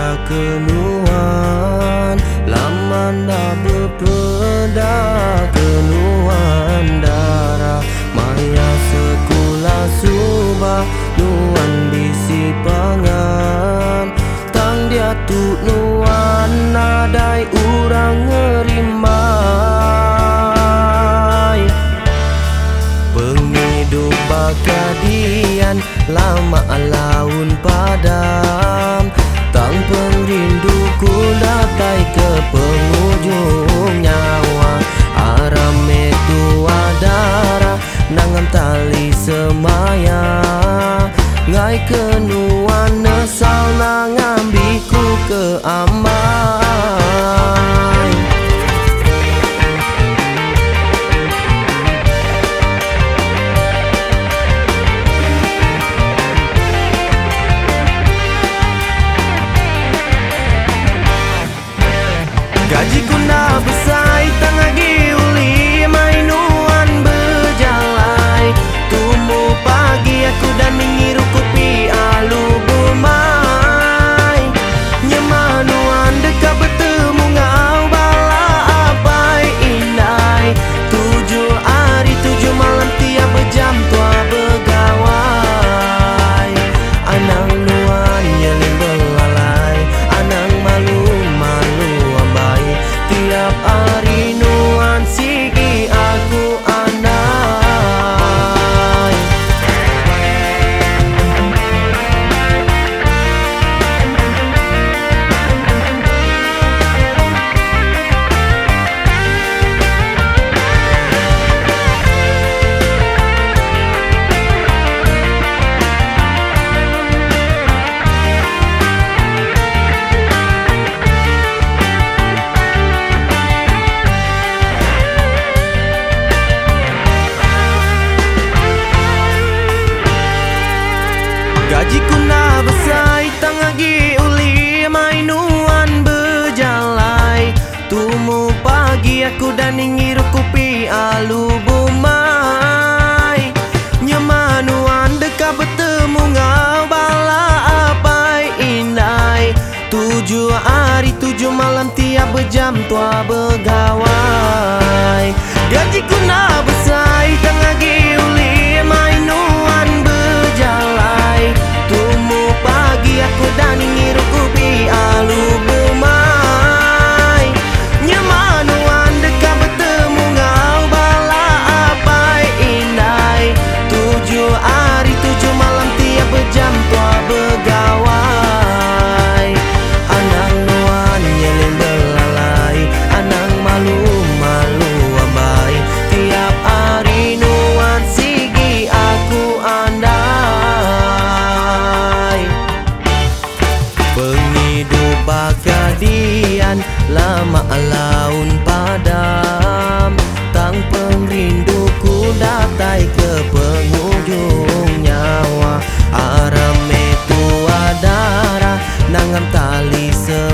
dia keluhan. Laman dah berpeda keluhan darah. Maya sekolah subah Nuan bisi pangan Tang dia tu nuan Nadai orang ngerimai Penghidup bakadian Lama tali semaya tiap jam tua begawai Gajiku na besar. anh ta ly sơn